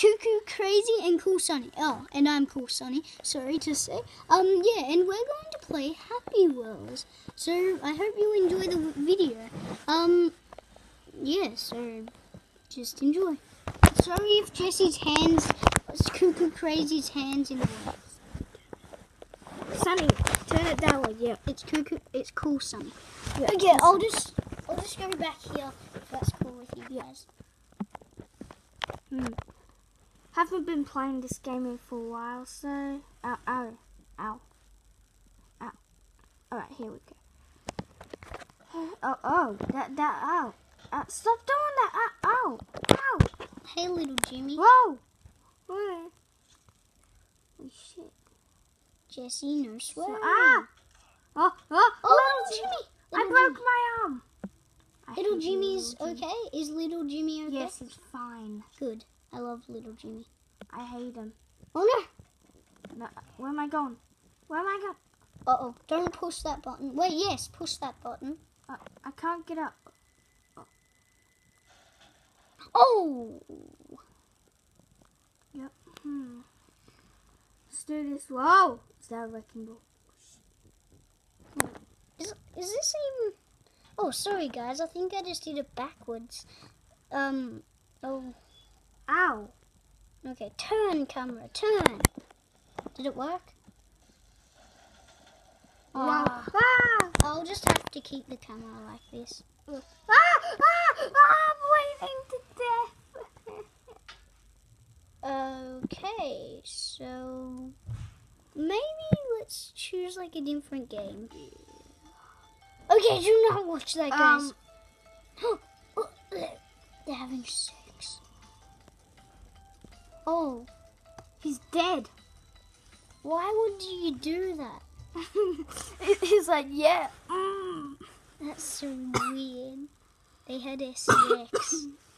Cuckoo Crazy and Cool Sunny. Oh, and I'm Cool Sunny. Sorry to say. Um, yeah, and we're going to play Happy Wheels. So I hope you enjoy the video. Um, yeah. So just enjoy. Sorry if Jesse's hands, Cuckoo Crazy's hands in the way. Sunny, turn it that way. Yeah. It's Cuckoo. It's Cool Sunny. yeah. Okay, I'll just I'll just go back here if that's cool with you guys. Hmm. I haven't been playing this game for a while, so ow, ow, ow, ow. All right, here we go. Oh, oh, that, that, ow, ow. Stop doing that, ow, ow, ow. Hey, little Jimmy. Whoa. Whoa. Oh shit. Jesse, no swearing. Ah. Oh, oh, Oh, little little Jimmy. I broke Jimmy. my arm. I Little Jimmy's little Jimmy. okay? Is little Jimmy okay? Yes, it's fine. Good. I love little Jimmy. I hate him. Oh No, where am I going? Where am I going? Uh oh! Don't push that button. Wait, yes, push that button. Uh, I can't get up. Oh! Yep. Hmm. Let's do this. Whoa! Is that a wrecking ball? Is is this even? Oh, sorry guys. I think I just did it backwards. Um. Oh. Ow! Okay. Turn camera. Turn. Did it work? Whoa. Ah, Ah! I'll just have to keep the camera like this. Ah! Ah! Ah! I'm bleeding to death. Okay, so maybe let's choose like a different game. Okay, do not watch that, guys. Um, Oh, they're having sex. Oh, he's dead. why would you do that? he's like, yeah. Mm. That's so weird. They had sex.